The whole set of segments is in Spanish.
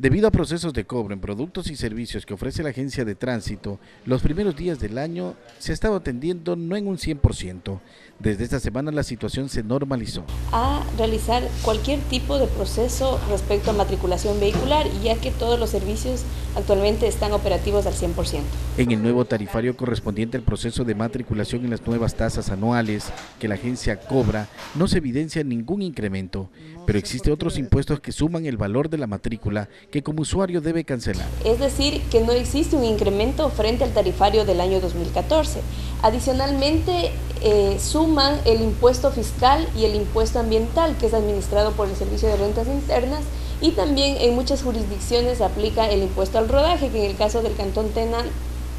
Debido a procesos de cobro en productos y servicios que ofrece la agencia de tránsito, los primeros días del año se ha estado atendiendo no en un 100%. Desde esta semana la situación se normalizó. A realizar cualquier tipo de proceso respecto a matriculación vehicular, ya que todos los servicios actualmente están operativos al 100%. En el nuevo tarifario correspondiente al proceso de matriculación en las nuevas tasas anuales que la agencia cobra, no se evidencia ningún incremento, pero existe otros impuestos que suman el valor de la matrícula que como usuario debe cancelar. Es decir, que no existe un incremento frente al tarifario del año 2014. Adicionalmente, eh, suman el impuesto fiscal y el impuesto ambiental, que es administrado por el Servicio de Rentas Internas, y también en muchas jurisdicciones aplica el impuesto al rodaje, que en el caso del Cantón Tena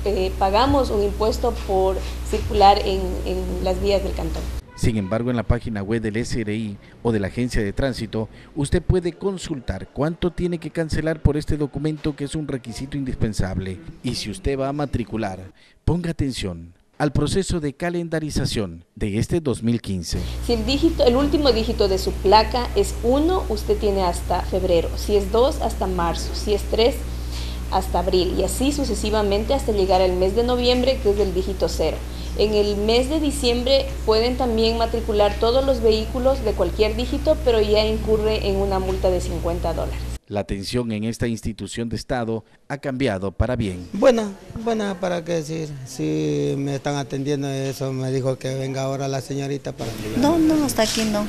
eh, pagamos un impuesto por circular en las vías del cantón. Sin embargo, en la página web del SRI o de la Agencia de Tránsito, usted puede consultar cuánto tiene que cancelar por este documento que es un requisito indispensable. Y si usted va a matricular, ponga atención al proceso de calendarización de este 2015. Si el, dígito, el último dígito de su placa es 1, usted tiene hasta febrero. Si es 2, hasta marzo. Si es 3, hasta abril. Y así sucesivamente hasta llegar al mes de noviembre, que es el dígito 0. En el mes de diciembre pueden también matricular todos los vehículos de cualquier dígito, pero ya incurre en una multa de 50 dólares. La atención en esta institución de Estado ha cambiado para bien. Buena, buena para qué decir. Si me están atendiendo eso, me dijo que venga ahora la señorita para... No, no, hasta aquí no.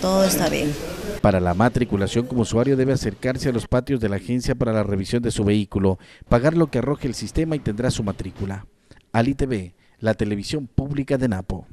Todo está bien. Para la matriculación como usuario debe acercarse a los patios de la agencia para la revisión de su vehículo, pagar lo que arroje el sistema y tendrá su matrícula. Ali TV, la televisión pública de Napo.